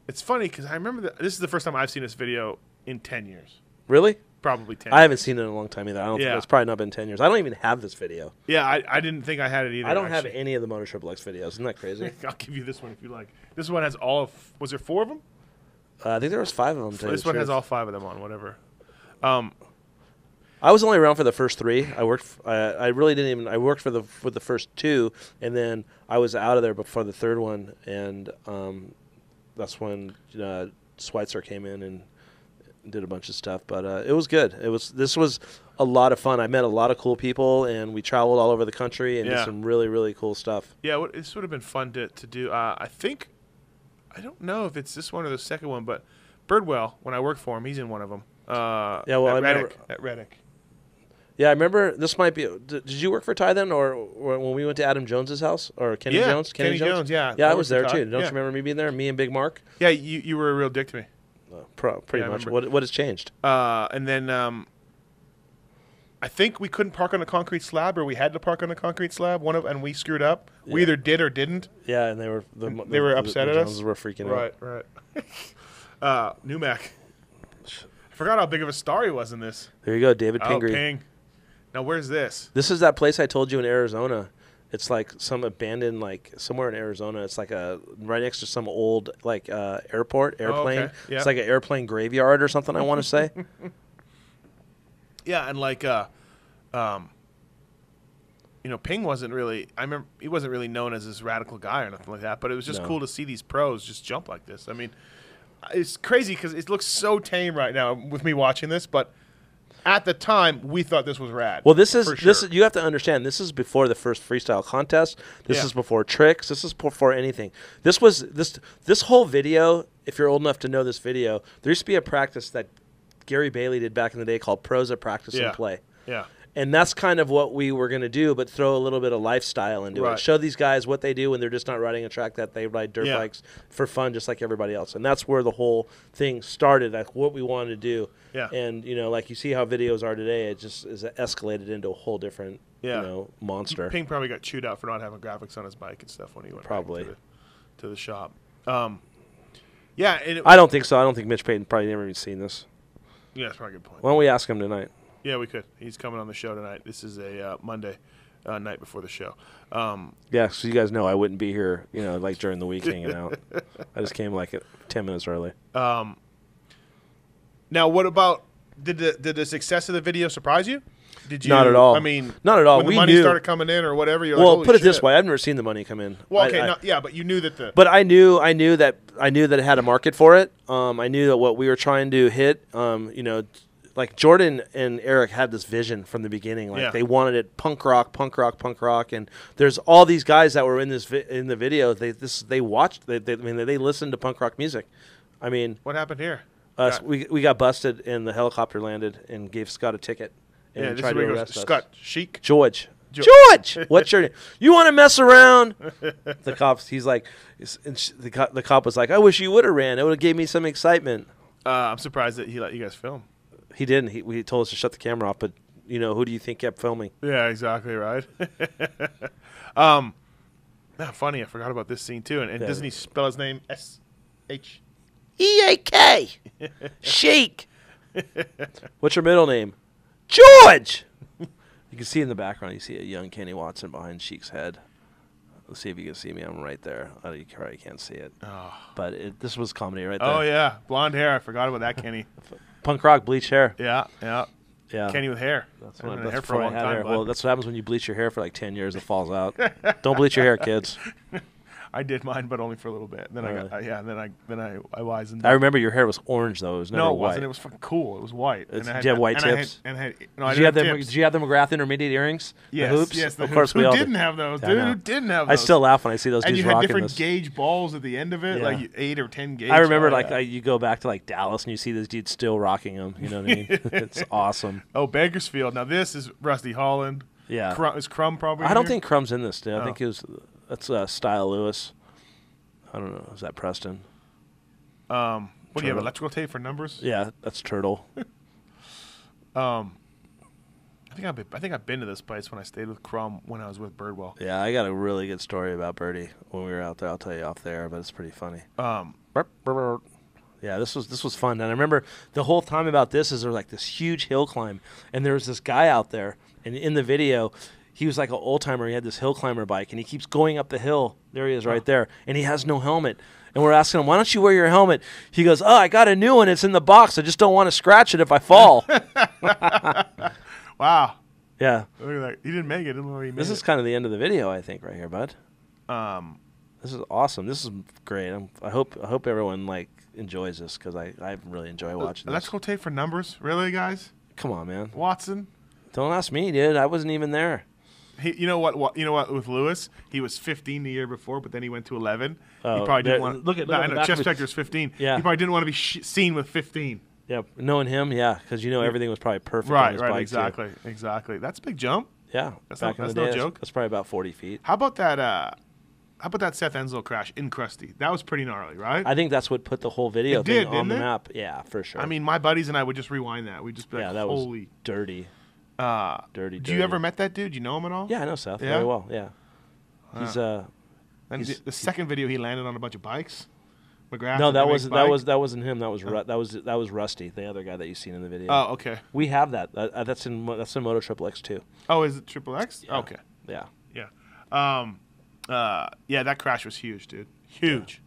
Speaker 1: it's funny because I remember that this is the first time I've seen this video in 10 years.
Speaker 2: Really?
Speaker 1: Probably 10.
Speaker 2: I haven't seen it in a long time either. I don't.
Speaker 1: Yeah.
Speaker 2: think It's probably not been ten years. I don't even have this video.
Speaker 1: Yeah, I, I didn't think I had it either.
Speaker 2: I don't have any of the Moto Triple X videos. Isn't that crazy?
Speaker 1: I'll give you this one if you like. This one has all of. Was there four of them?
Speaker 2: Uh, I think there was five of them.
Speaker 1: This one has all five of them on, whatever. Um,
Speaker 2: I was only around for the first three. I worked. f- I, I really didn't even. I worked for the for the first two, and then I was out of there before the third one, and um, that's when uh, Schweitzer came in and did a bunch of stuff. But uh, it was good. It was. This was a lot of fun. I met a lot of cool people, and we traveled all over the country and did some really really cool stuff.
Speaker 1: yeah, this would have been fun to, to do. Uh, I think, I don't know if it's this one or the second one, but Birdwell, when I worked for him, he's in one of them. Uh,
Speaker 2: Yeah, well,
Speaker 1: at
Speaker 2: I
Speaker 1: Reddick,
Speaker 2: remember-
Speaker 1: at Reddick.
Speaker 2: Yeah, I remember. This might be. Did, you work for Ty then, or, or when we went to Adam Jones's house, or Kenny
Speaker 1: Yeah,
Speaker 2: Jones?
Speaker 1: Kenny Jones, yeah.
Speaker 2: Yeah,
Speaker 1: I
Speaker 2: I was there too. Don't
Speaker 1: Yeah.
Speaker 2: you remember me being there? Me and Big Mark.
Speaker 1: Yeah, you, you were a real dick to me.
Speaker 2: Uh, pro, pretty
Speaker 1: Yeah,
Speaker 2: much. What what has changed?
Speaker 1: Uh, and then um, I think we couldn't park on a concrete slab, or we had to park on a concrete slab. One of and we screwed up. We either did or didn't.
Speaker 2: Yeah, and they were the,
Speaker 1: they were
Speaker 2: the-
Speaker 1: upset at us?
Speaker 2: Were freaking
Speaker 1: Right, right. uh, Numac. I forgot how big of a star he was in this.
Speaker 2: There you go, David
Speaker 1: Oh, Ping. Now where's this?
Speaker 2: This is that place I told you in Arizona. It's like some abandoned, like somewhere in Arizona. It's like a right next to some old like uh, airport, airplane.
Speaker 1: Oh, okay. Yeah.
Speaker 2: It's like an airplane graveyard or something. I want to say.
Speaker 1: Yeah, and like, uh, um, you know, Ping wasn't really. I remember he wasn't really known as this radical guy or nothing like that. But it was just
Speaker 2: No.
Speaker 1: cool to see these pros just jump like this. I mean, it's crazy because it looks so tame right now with me watching this. But at the time, we thought this was rad.
Speaker 2: Well, this is
Speaker 1: for
Speaker 2: this. Is, you have to understand. This is before the first freestyle contest. This
Speaker 1: Yeah.
Speaker 2: is before tricks. This is before anything. This was this this whole video. If you're old enough to know this video, there used to be a practice that Gary Bailey did back in the day called Prosa Practice
Speaker 1: Yeah.
Speaker 2: and Play.
Speaker 1: yeah.
Speaker 2: And that's kind of what we were going to do, but throw a little bit of lifestyle into
Speaker 1: Right.
Speaker 2: it. Show these guys what they do when they're just not riding a track that they ride dirt
Speaker 1: Yeah.
Speaker 2: bikes for fun, just like everybody else. And that's where the whole thing started, like what we wanted to do.
Speaker 1: Yeah.
Speaker 2: And, you know, like you see how videos are today, it just is escalated into a whole different,
Speaker 1: Yeah.
Speaker 2: you know, monster.
Speaker 1: Ping probably got chewed out for not having graphics on his bike and stuff when he went back
Speaker 2: Probably.
Speaker 1: to the, to the shop. Um, yeah, and it,
Speaker 2: I don't think so. I don't think Mitch Payton probably never even seen this.
Speaker 1: yeah, that's probably a good point.
Speaker 2: Why don't we ask him tonight?
Speaker 1: Yeah, we could. He's coming on the show tonight. This is a uh, Monday uh, night before the show. Um,
Speaker 2: Yeah, so you guys know I wouldn't be here, you know, like during the week hanging out. I just came like 10 minutes early.
Speaker 1: um, now, what about did the did the success of the video surprise you? Did you?
Speaker 2: Not at all.
Speaker 1: I mean,
Speaker 2: Not at all.
Speaker 1: When
Speaker 2: We
Speaker 1: the money
Speaker 2: knew-
Speaker 1: started coming in or whatever, you're
Speaker 2: well,
Speaker 1: like, "Holy
Speaker 2: put it this way: I've never seen the money come in.
Speaker 1: Well,
Speaker 2: I-
Speaker 1: okay,
Speaker 2: I-
Speaker 1: no, yeah, but you knew that the
Speaker 2: But I knew, I knew that, I knew that it had a market for it. Um, I knew that what we were trying to hit, um, you know, like Jordan and Eric had this vision from the beginning. Like
Speaker 1: Yeah.
Speaker 2: they wanted it punk rock, punk rock, punk rock. And there's all these guys that were in this vi- in the video. They this they watched. They, they I mean they listened to punk rock music. I mean,
Speaker 1: what happened here?
Speaker 2: us
Speaker 1: Got-
Speaker 2: we we got busted and the helicopter landed and gave Scott a ticket and
Speaker 1: yeah, this
Speaker 2: tried to arrest
Speaker 1: goes,
Speaker 2: us.
Speaker 1: Scott Sheak.
Speaker 2: George. George, what's your name? You want to mess around? The cops. He's like, sh- the cop, the cop was like, I wish you would have ran. It would have gave me some excitement.
Speaker 1: Uh, I'm surprised that he let you guys film.
Speaker 2: He didn't. He, he told us to shut the camera off. But you know, who do you think kept filming?
Speaker 1: Yeah, exactly right. um, ah, funny, I forgot about this scene too. And, and
Speaker 2: Yeah.
Speaker 1: doesn't he spell his name S H?
Speaker 2: E A K. Sheak. What's your middle name? George. You can see in the background. You see a young Kenny Watson behind Sheak's head. Let's see if you can see me. I'm right there. Oh, you probably can't see it.
Speaker 1: Oh.
Speaker 2: But it, this was comedy right there.
Speaker 1: oh yeah, blonde hair. I forgot about that Kenny.
Speaker 2: Punk rock, bleach hair.
Speaker 1: yeah, yeah.
Speaker 2: Yeah.
Speaker 1: Kenny with hair.
Speaker 2: That's
Speaker 1: had
Speaker 2: that's
Speaker 1: hair for a long time.
Speaker 2: hair. Well, that's what happens when you bleach your hair for like ten years. It falls out. Don't bleach your hair, kids.
Speaker 1: I did mine, but only for a little bit. Then I got
Speaker 2: Really?
Speaker 1: uh, yeah. Then I then I I wisened.
Speaker 2: I
Speaker 1: up.
Speaker 2: remember your hair was orange though. It was never
Speaker 1: No, it
Speaker 2: white.
Speaker 1: wasn't. It was fucking cool. It was white.
Speaker 2: It's- did you have white
Speaker 1: and I had-
Speaker 2: tips?
Speaker 1: and I had, no, I
Speaker 2: did you have
Speaker 1: didn't
Speaker 2: them?
Speaker 1: tips.
Speaker 2: Did you have them McGrath intermediate earrings?
Speaker 1: Yes,
Speaker 2: the hoops.
Speaker 1: yes. The
Speaker 2: of course,
Speaker 1: hoops.
Speaker 2: we
Speaker 1: Who
Speaker 2: all
Speaker 1: didn't
Speaker 2: did.
Speaker 1: have those,
Speaker 2: I
Speaker 1: dude?
Speaker 2: know.
Speaker 1: Who didn't have
Speaker 2: I
Speaker 1: those?
Speaker 2: still laugh when I see those
Speaker 1: and
Speaker 2: dudes
Speaker 1: you had
Speaker 2: rocking
Speaker 1: different
Speaker 2: this.
Speaker 1: gauge balls at the end of it,
Speaker 2: Yeah.
Speaker 1: like eight or ten gauge.
Speaker 2: I remember like uh, you go back to like Dallas and you see this dude still rocking them. You know what I mean? it's awesome.
Speaker 1: oh Bakersfield. Now this is Rusty Holland.
Speaker 2: Yeah.
Speaker 1: Is Crumb probably?
Speaker 2: I
Speaker 1: in
Speaker 2: don't
Speaker 1: here?
Speaker 2: think Crumb's in this. Dude. I
Speaker 1: Oh.
Speaker 2: think it was that's uh, Style Lewis. I don't know. Is that Preston?
Speaker 1: Um, what do you have? Electrical tape for numbers?
Speaker 2: Yeah, that's Turtle.
Speaker 1: Um, I think I've been, I think I've been to this place when I stayed with Crumb when I was with Birdwell.
Speaker 2: Yeah, I got a really good story about Birdie when we were out there. I'll tell you off there, but it's pretty funny.
Speaker 1: Um,
Speaker 2: Yeah, this was this was fun, and I remember the whole time about this is there was like this huge hill climb, and there was this guy out there, and in the video, he was like an old timer. He had this hill climber bike, and he keeps going up the hill. There he is, right there, and he has no helmet. And we're asking him, "Why don't you wear your helmet?" He goes, "Oh, I got a new one. It's in the box. I just don't want to scratch it if I fall."
Speaker 1: wow.
Speaker 2: yeah,
Speaker 1: Look at that. He didn't make it. Didn't
Speaker 2: this is kind of the end of the video, I think, right here, bud.
Speaker 1: Um,
Speaker 2: This is awesome. This is great. I'm, I hope I hope everyone like enjoys this because I, I really enjoy watching this.
Speaker 1: electrical tape for numbers. Really, guys?
Speaker 2: Come on, man.
Speaker 1: Watson.
Speaker 2: Don't ask me, dude. I wasn't even there.
Speaker 1: He, you know what, what? You know what? With Lewis, he was 15 the year before, but then he went to 11.
Speaker 2: Oh,
Speaker 1: he probably didn't want.
Speaker 2: look at- look
Speaker 1: I
Speaker 2: at the
Speaker 1: know. Chef. Spector's 15.
Speaker 2: Yeah.
Speaker 1: He probably didn't want to be sh- seen with 15.
Speaker 2: Yeah, knowing him, yeah, because you know everything was probably perfect. on
Speaker 1: Right. Right.
Speaker 2: bike, too.
Speaker 1: Exactly. Exactly. That's a big jump.
Speaker 2: Yeah,
Speaker 1: That's
Speaker 2: back
Speaker 1: no-
Speaker 2: in
Speaker 1: that's
Speaker 2: the
Speaker 1: no
Speaker 2: day,
Speaker 1: joke.
Speaker 2: That's probably about forty feet.
Speaker 1: How about that? Uh, how about that Seth Enslow crash in Crusty? That was pretty gnarly, right?
Speaker 2: I think that's what put the whole video
Speaker 1: It
Speaker 2: thing
Speaker 1: did,
Speaker 2: on the
Speaker 1: it?
Speaker 2: map. Yeah, for sure.
Speaker 1: I mean, my buddies and I would just rewind that. We'd just be
Speaker 2: yeah,
Speaker 1: like,
Speaker 2: that was
Speaker 1: "Holy!"
Speaker 2: dirty,
Speaker 1: Uh,
Speaker 2: dirty.
Speaker 1: do you ever met that dude? You know him at all?
Speaker 2: Yeah, I know Seth
Speaker 1: Yeah?
Speaker 2: very well. Yeah, he's uh,
Speaker 1: And
Speaker 2: he's-
Speaker 1: the, the second video, he landed on a bunch of bikes. McGrath.
Speaker 2: no,
Speaker 1: that
Speaker 2: was that was that wasn't him. That was Ru- that was that was Rusty, the other guy that you've seen in the video.
Speaker 1: Oh, okay.
Speaker 2: we have that. Uh, uh, that's in Mo- that's in Moto Triple X too.
Speaker 1: Oh, is it Triple X? Okay.
Speaker 2: Yeah.
Speaker 1: Yeah. Um, uh, yeah, that crash was huge, dude. Huge.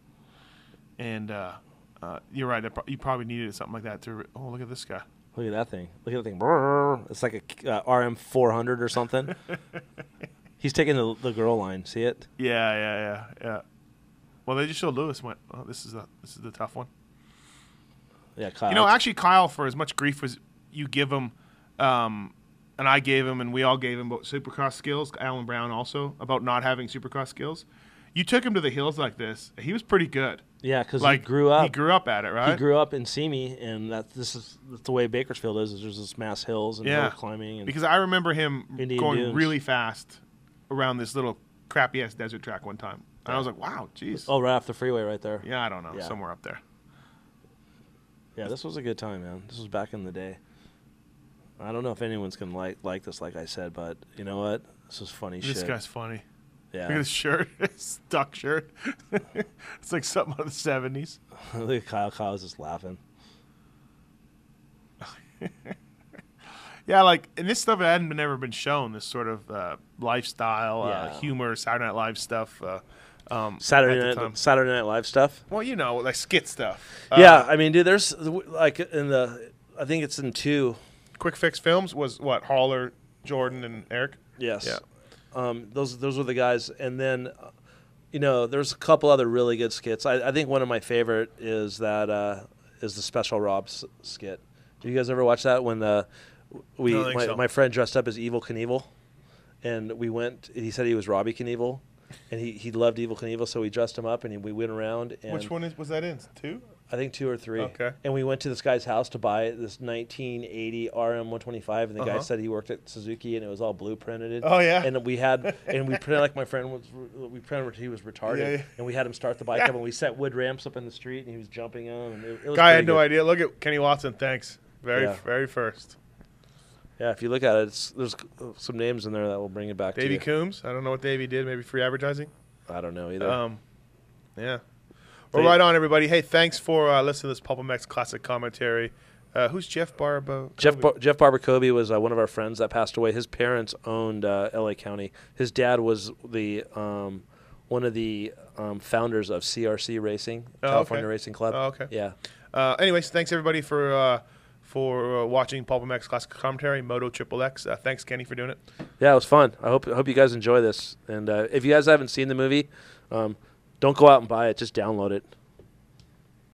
Speaker 1: And uh, uh, you're right. that pro- You probably needed something like that to. Re- oh, look at this guy.
Speaker 2: Look at that thing. Look at that thing. It's like a uh, RM 400 or something. He's taking the, the girl line. See it?
Speaker 1: Yeah, yeah, yeah, yeah. Well, they just showed Lewis. Went. Oh, this is a this is the tough one.
Speaker 2: Yeah, Kyle.
Speaker 1: You know, actually, Kyle, for as much grief as you give him, um, and I gave him, and we all gave him about supercross skills. Alan Brown also about not having supercross skills. You took him to the hills like this. He was pretty good.
Speaker 2: yeah, because
Speaker 1: Like
Speaker 2: he grew up.
Speaker 1: He grew up at it, right?
Speaker 2: He grew up in Simi, and that this is that's the way Bakersfield is. is There's this mass hills and
Speaker 1: Yeah.
Speaker 2: hill climbing. And
Speaker 1: because I remember him
Speaker 2: Indian
Speaker 1: going
Speaker 2: dunes.
Speaker 1: really fast around this little crappy ass desert track one time, and I was like, "Wow, jeez."
Speaker 2: oh, right off the freeway, right there.
Speaker 1: Yeah, I don't know,
Speaker 2: Yeah.
Speaker 1: somewhere up there.
Speaker 2: Yeah, this was a good time, man. This was back in the day. I don't know if anyone's gonna like like this, like I said, but you know what? This is funny
Speaker 1: This
Speaker 2: shit.
Speaker 1: This guy's funny. Look at
Speaker 2: yeah,
Speaker 1: his shirt, his duck shirt. it's like something out of the seventies.
Speaker 2: look at Kyle. Kyle's just laughing.
Speaker 1: Yeah, like and this stuff hadn't been ever been shown. This sort of uh, lifestyle, uh, humor, Saturday Night Live stuff. Uh, um,
Speaker 2: Saturday night. Saturday Night Live stuff.
Speaker 1: Well, you know, like skit stuff.
Speaker 2: yeah,
Speaker 1: Uh,
Speaker 2: I mean, dude, there's like in the, I think it's in two.
Speaker 1: Quick Fix Films was what Haller, Jordan, and Eric.
Speaker 2: Yes.
Speaker 1: Yeah.
Speaker 2: Um, those those were the guys, and then, uh, you know, there's a couple other really good skits. I, I think one of my favorite is that uh, is the Special Rob s- skit. Do you guys ever watch that when the we
Speaker 1: No,
Speaker 2: my,
Speaker 1: so.
Speaker 2: my friend dressed up as Evel Knievel, and we went. He said he was Robbie Knievel, and he, he loved Evel Knievel, so we dressed him up and he, we went around. And
Speaker 1: Which one is, was that in? Two?
Speaker 2: I think two or three.
Speaker 1: Okay.
Speaker 2: And we went to this guy's house to buy this 1980 RM 125, and the guy
Speaker 1: Uh-huh.
Speaker 2: said he worked at Suzuki, and it was all blueprinted.
Speaker 1: Oh, yeah?
Speaker 2: And we had, and we pretended like my friend was, we pretended he was retarded,
Speaker 1: Yeah, yeah.
Speaker 2: and we had him start the bike
Speaker 1: Yeah.
Speaker 2: up, and we set wood ramps up in the street, and he was jumping on. And it, it was
Speaker 1: Guy had no
Speaker 2: good.
Speaker 1: idea. Look at Kenny Watson. Thanks. Very, very first.
Speaker 2: Yeah, if you look at it, it's, there's some names in there that will bring it back you.
Speaker 1: Coombs. I don't know what Davey did. Maybe free advertising.
Speaker 2: I don't know either.
Speaker 1: Um, yeah. Well, right on, everybody. Hey, thanks for uh, listening to this Pulp MX classic commentary. Uh, who's Jeff Barbo?
Speaker 2: Jeff Bar- Jeff Barber Kobe was uh, one of our friends that passed away. His parents owned uh, L.A. County. His dad was the um, one of the um, founders of CRC Racing,
Speaker 1: Oh,
Speaker 2: California
Speaker 1: okay.
Speaker 2: Racing Club.
Speaker 1: Oh, okay.
Speaker 2: Yeah,
Speaker 1: Uh, anyways, thanks everybody for uh, for uh, watching Pulp MX classic commentary, Moto Triple X. Uh, thanks, Kenny, for doing it.
Speaker 2: yeah, it was fun. I hope I hope you guys enjoy this. And uh, if you guys haven't seen the movie, um, don't go out and buy it. Just download it.